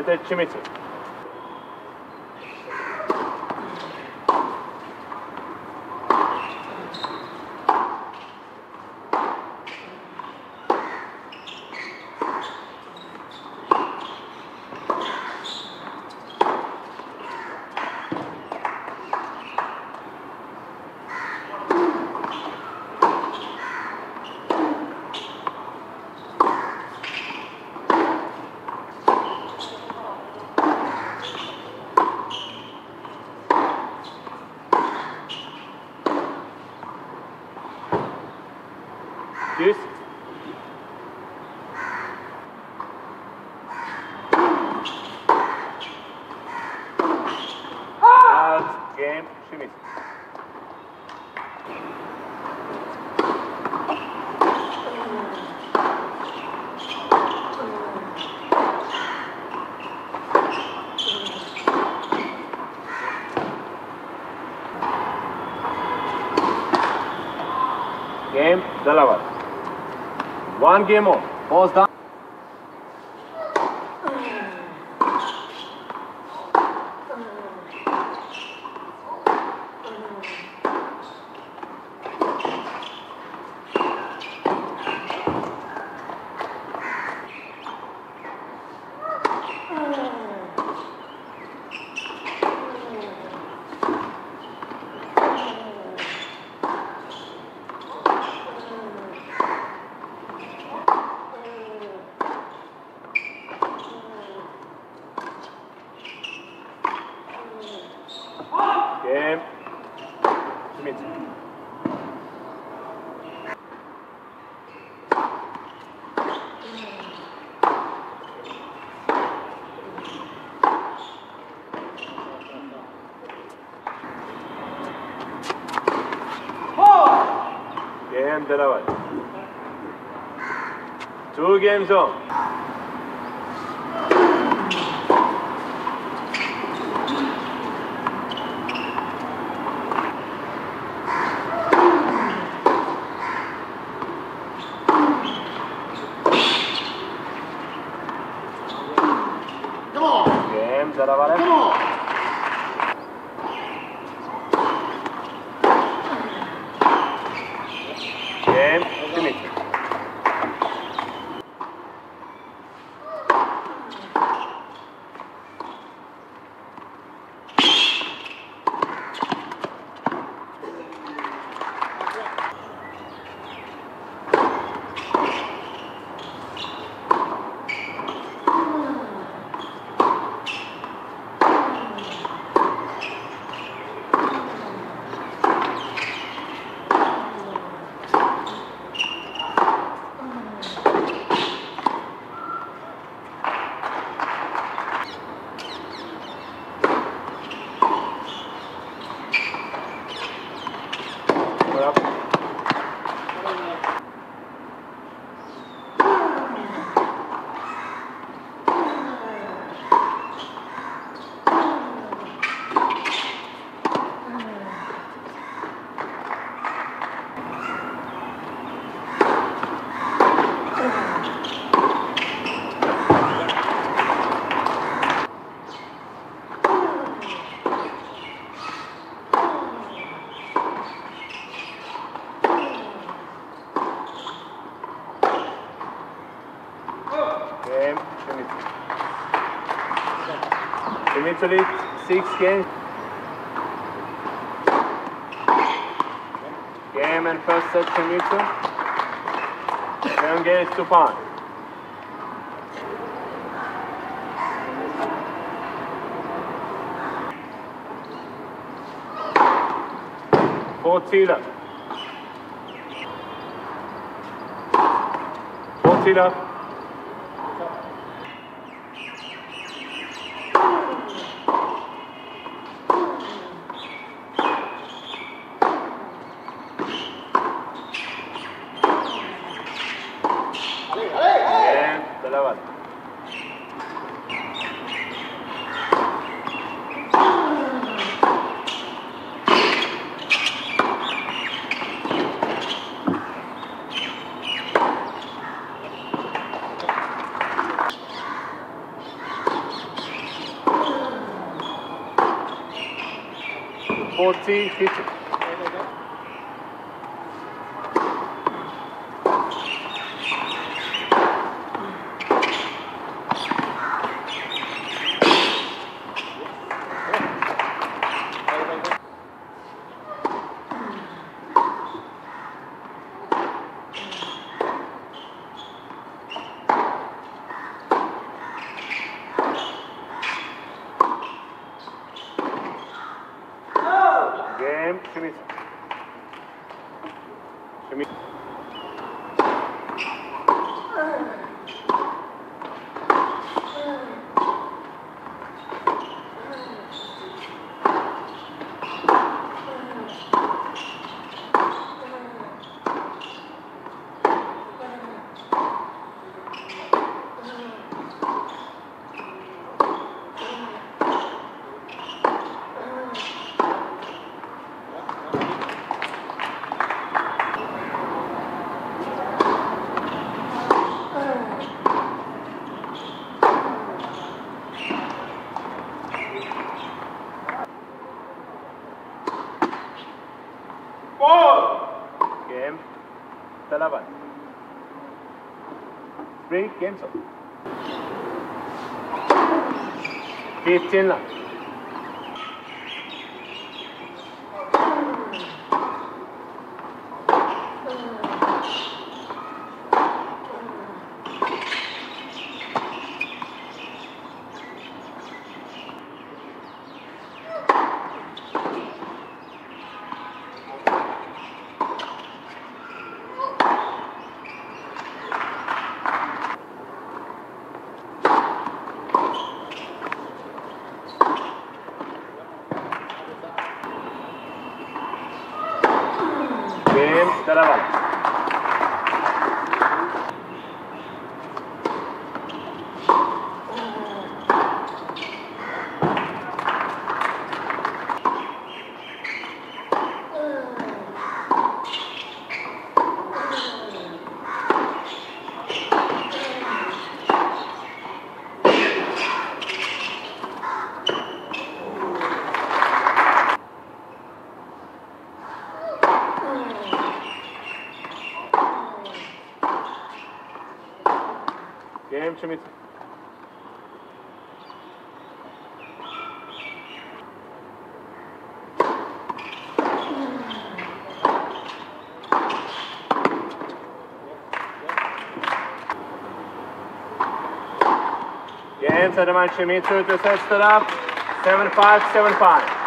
Anted Çimiti. Game, Shimizu. Game, Dalla Valle. One game more. Balls down. Game. Shimizu. Game Dalla Valle. Two games on. Come Game Shimizu. Shimizu six games. Game and first set Shimizu. Seven games to pawn. Four Tila. 40, 50. time, finish. Game Dalla Valle. Three games up. 15 lang. Game Dalla Valle. Game Shimizu. Game Sadaman Shimizu to set up. 7-5, 7-5.